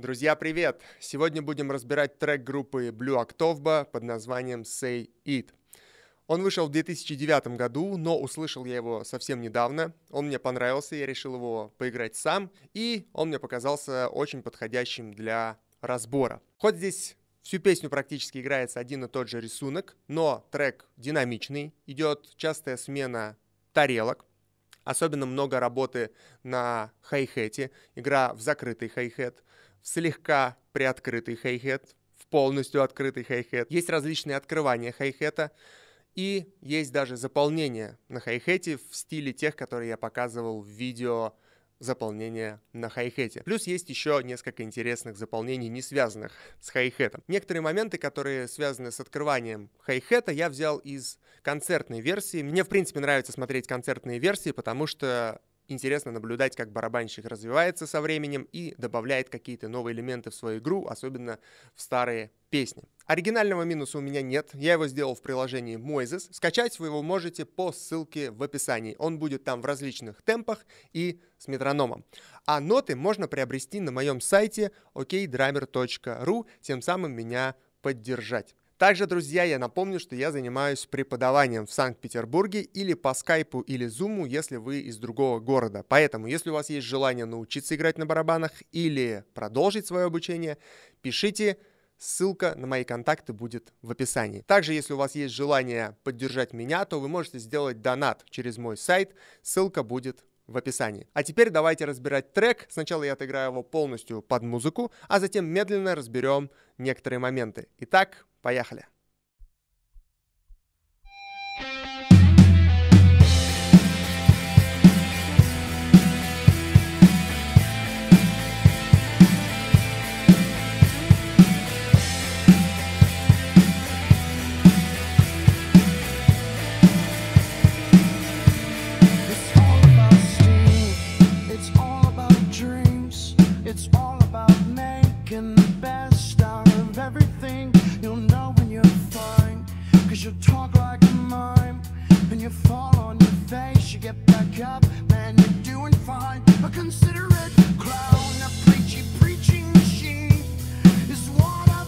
Друзья, привет! Сегодня будем разбирать трек группы Blue October под названием Say It. Он вышел в 2009 году, но услышал я его совсем недавно. Он мне понравился, я решил его поиграть сам, и он мне показался очень подходящим для разбора. Хоть здесь Всю песню практически играется один и тот же рисунок, но трек динамичный, идет частая смена тарелок, особенно много работы на хай-хете, игра в закрытый хай-хет, в слегка приоткрытый хай-хет, в полностью открытый хай-хет. Есть различные открывания хай-хета, и есть даже заполнение на хай-хете в стиле тех, которые я показывал в видео заполнения на хай-хете. Плюс есть еще несколько интересных заполнений, не связанных с хай-хетом. Некоторые моменты, которые связаны с открыванием хай-хета, я взял из концертной версии. Мне, в принципе, нравится смотреть концертные версии, потому что интересно наблюдать, как барабанщик развивается со временем и добавляет какие-то новые элементы в свою игру, особенно в старые песни. Оригинального минуса у меня нет, я его сделал в приложении Moises. Скачать вы его можете по ссылке в описании. Он будет там в различных темпах и с метрономом. А ноты можно приобрести на моем сайте okdramer.ru, тем самым меня поддержать. Также, друзья, я напомню, что я занимаюсь преподаванием в Санкт-Петербурге или по скайпу или зуму, если вы из другого города. Поэтому, если у вас есть желание научиться играть на барабанах или продолжить свое обучение, пишите Ссылка на мои контакты будет в описании. Также, если у вас есть желание поддержать меня, то вы можете сделать донат через мой сайт. Ссылка будет в описании. А теперь давайте разбирать трек. Сначала я отыграю его полностью под музыку, а затем медленно разберем некоторые моменты. Итак, поехали. like a mime. And you fall on your face, you get back up. Man, you're doing fine, a considerate clown. A preachy preaching machine is what I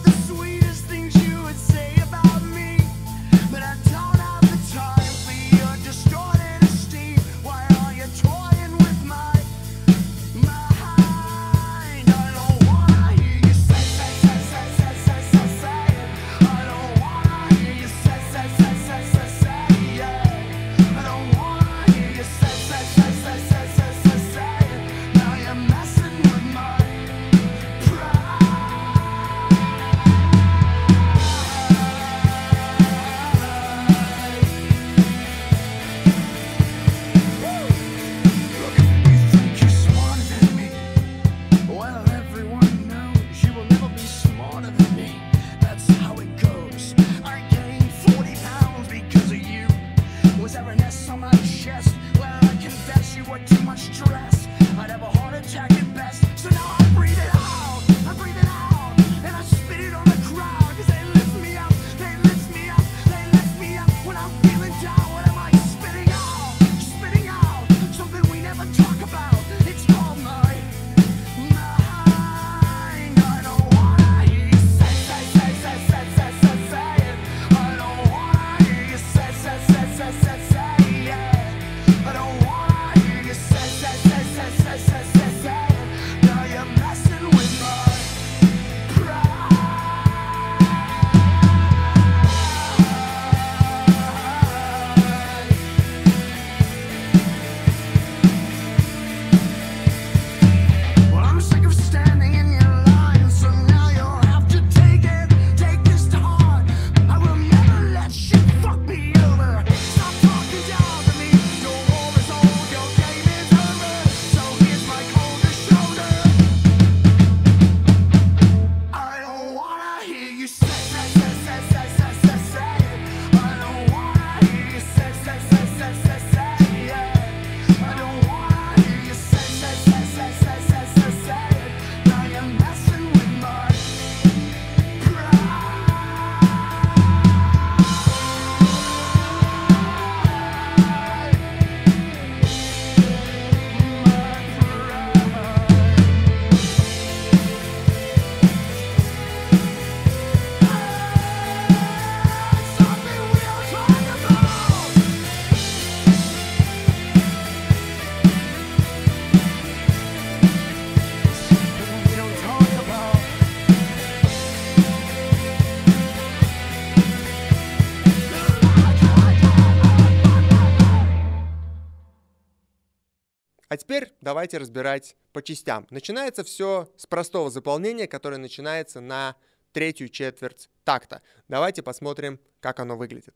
А теперь давайте разбирать по частям. Начинается все с простого заполнения, которое начинается на третью четверть такта. Давайте посмотрим, как оно выглядит.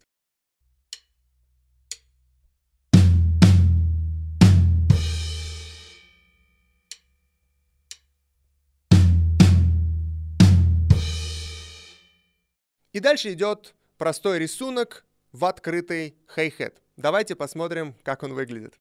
И дальше идет простой рисунок в открытый хай-хет. Давайте посмотрим, как он выглядит.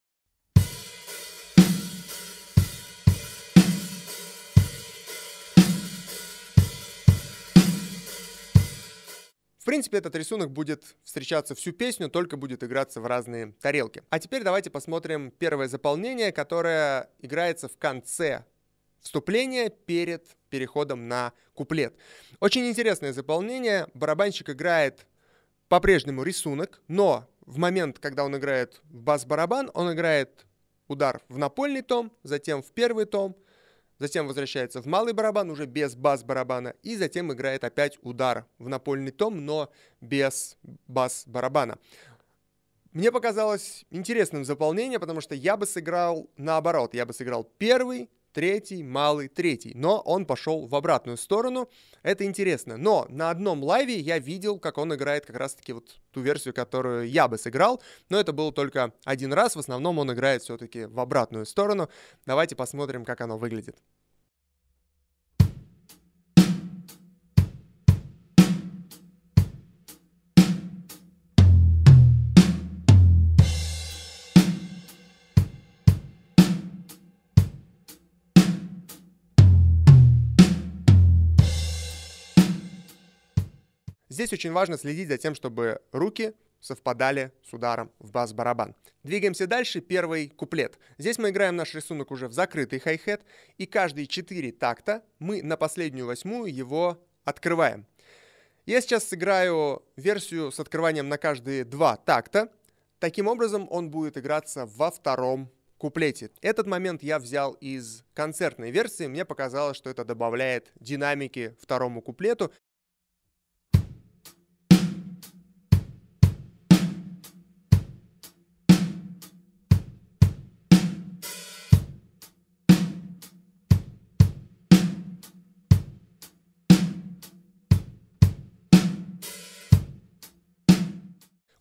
Принципе, этот рисунок будет встречаться всю песню, только будет играться в разные тарелки. А теперь давайте посмотрим первое заполнение, которое играется в конце вступления перед переходом на куплет. Очень интересное заполнение. Барабанщик играет по-прежнему рисунок, но в момент, когда он играет в бас-барабан, он играет удар в напольный том, затем в первый том, затем возвращается в малый барабан уже без бас-барабана, и затем играет опять удар в напольный том, но без бас-барабана. Мне показалось интересным заполнение, потому что я бы сыграл наоборот. Я бы сыграл первый, третий, малый, третий. Но он пошел в обратную сторону. Это интересно. Но на одном лайве я видел, как он играет как раз-таки вот ту версию, которую я бы сыграл. Но это было только один раз. В основном он играет все-таки в обратную сторону. Давайте посмотрим, как оно выглядит. Здесь очень важно следить за тем, чтобы руки совпадали с ударом в бас-барабан. Двигаемся дальше, первый куплет. Здесь мы играем наш рисунок уже в закрытый хай-хет, и каждые четыре такта мы на последнюю восьмую его открываем. Я сейчас сыграю версию с открыванием на каждые два такта. Таким образом, он будет играться во втором куплете. Этот момент я взял из концертной версии. Мне показалось, что это добавляет динамики второму куплету.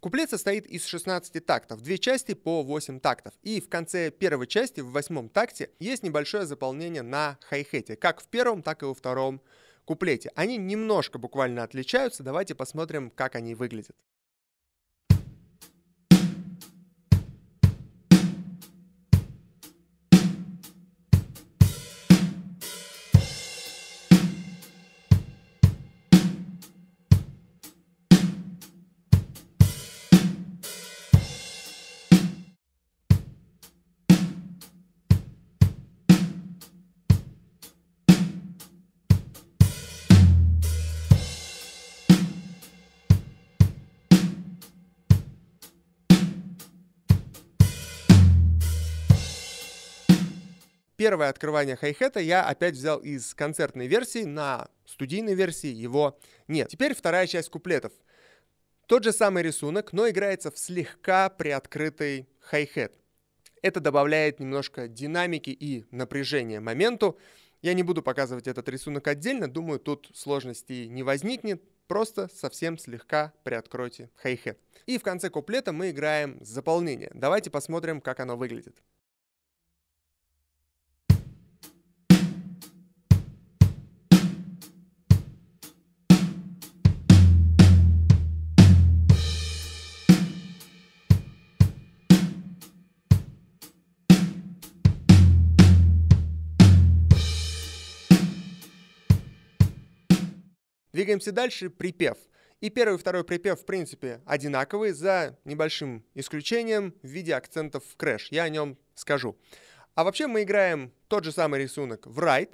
Куплет состоит из 16 тактов, две части по 8 тактов. И в конце первой части, в восьмом такте, есть небольшое заполнение на хай-хете, как в первом, так и во втором куплете. Они немножко буквально отличаются, давайте посмотрим, как они выглядят. Первое открывание хай-хета я опять взял из концертной версии, на студийной версии его нет. Теперь вторая часть куплетов. Тот же самый рисунок, но играется в слегка приоткрытый хай-хет. Это добавляет немножко динамики и напряжения моменту. Я не буду показывать этот рисунок отдельно, думаю, тут сложностей не возникнет. Просто совсем слегка приоткройте хай-хет. И в конце куплета мы играем заполнение. Давайте посмотрим, как оно выглядит. Двигаемся дальше, припев. И первый и второй припев, в принципе, одинаковые, за небольшим исключением в виде акцентов в крэш. Я о нем скажу. А вообще мы играем тот же самый рисунок в right,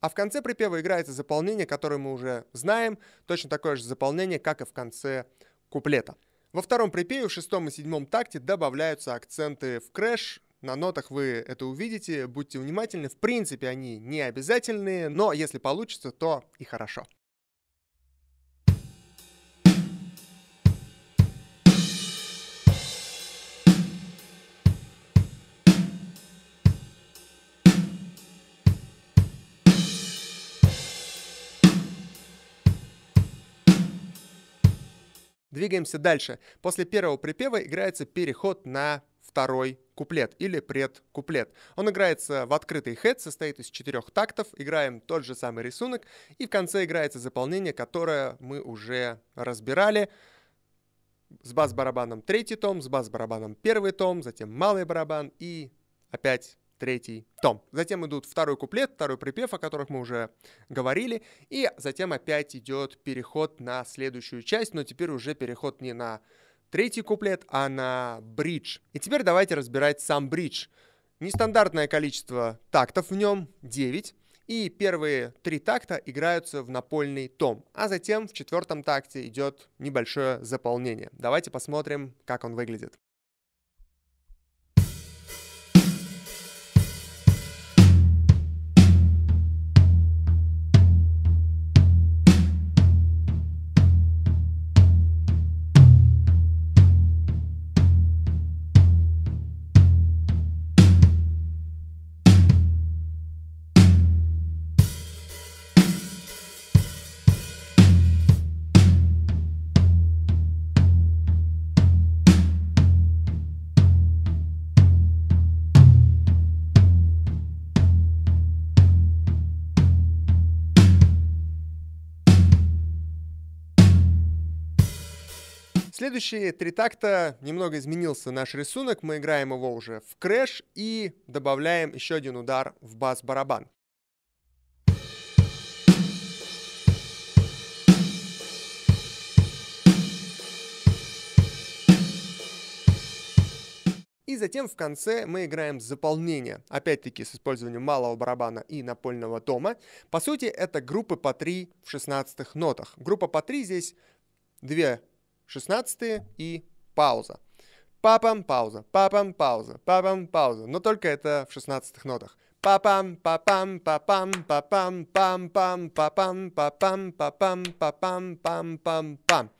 А в конце припева играется заполнение, которое мы уже знаем, точно такое же заполнение, как и в конце куплета. Во втором припеве, в шестом и седьмом такте добавляются акценты в крэш, На нотах вы это увидите, будьте внимательны. В принципе, они не обязательные, но если получится, то и хорошо. Двигаемся дальше. После первого припева играется переход на второй куплет или предкуплет. Он играется в открытый хед, состоит из четырех тактов, играем тот же самый рисунок, и в конце играется заполнение, которое мы уже разбирали. С бас-барабаном третий том, с бас-барабаном первый том, затем малый барабан и опять третий том. Затем идут второй куплет, второй припев, о которых мы уже говорили, и затем опять идет переход на следующую часть, но теперь уже переход не на третий куплет, а на бридж. И теперь давайте разбирать сам бридж. Нестандартное количество тактов в нем 9, и первые три такта играются в напольный том, а затем в четвертом такте идет небольшое заполнение. Давайте посмотрим, как он выглядит. Следующие три такта немного изменился наш рисунок. Мы играем его уже в крэш и добавляем еще один удар в бас-барабан. И затем в конце мы играем заполнение, опять-таки с использованием малого барабана и напольного тома. По сути, это группы по 3 в 16 нотах. Группа по 3 здесь две 16 и пауза. Папам, пауза, папам, пауза, папам, пауза. Но только это в 16 нотах. Папам, папам, папам, папам, пам, пам, папам, папам, папам, папам, пам, пам, пам.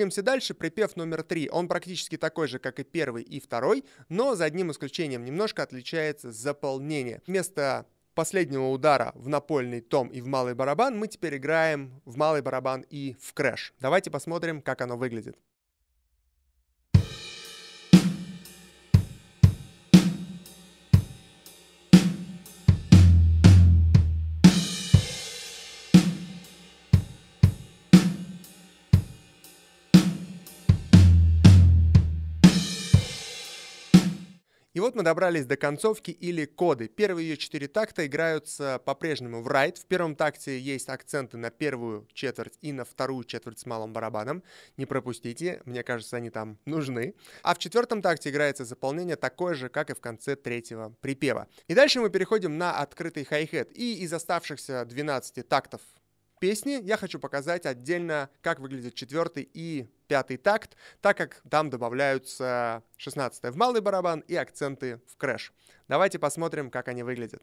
Двигаемся дальше. Припев номер три. Он практически такой же, как и первый и второй, но за одним исключением немножко отличается заполнение. Вместо последнего удара в напольный том и в малый барабан мы теперь играем в малый барабан и в крэш. Давайте посмотрим, как оно выглядит. И вот мы добрались до концовки или коды. Первые ее четыре такта играются по-прежнему в ride. В первом такте есть акценты на первую четверть и на вторую четверть с малым барабаном. Не пропустите, мне кажется, они там нужны. А в четвертом такте играется заполнение такое же, как и в конце третьего припева. И дальше мы переходим на открытый хай-хет. И из оставшихся 12 тактов песни я хочу показать отдельно, как выглядит четвертый и пятый такт, так как там добавляются 16 в малый барабан и акценты в crash. Давайте посмотрим, как они выглядят.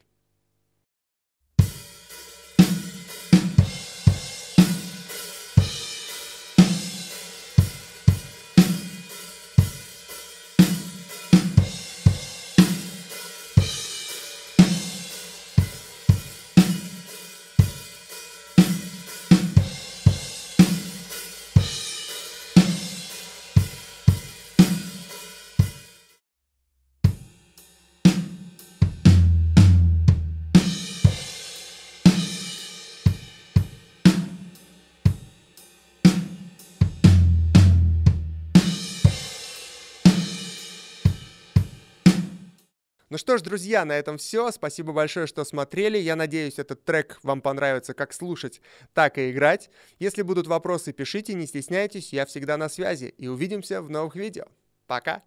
Ну что ж, друзья, на этом все. Спасибо большое, что смотрели. Я надеюсь, этот трек вам понравится как слушать, так и играть. Если будут вопросы, пишите, не стесняйтесь, я всегда на связи. И увидимся в новых видео. Пока!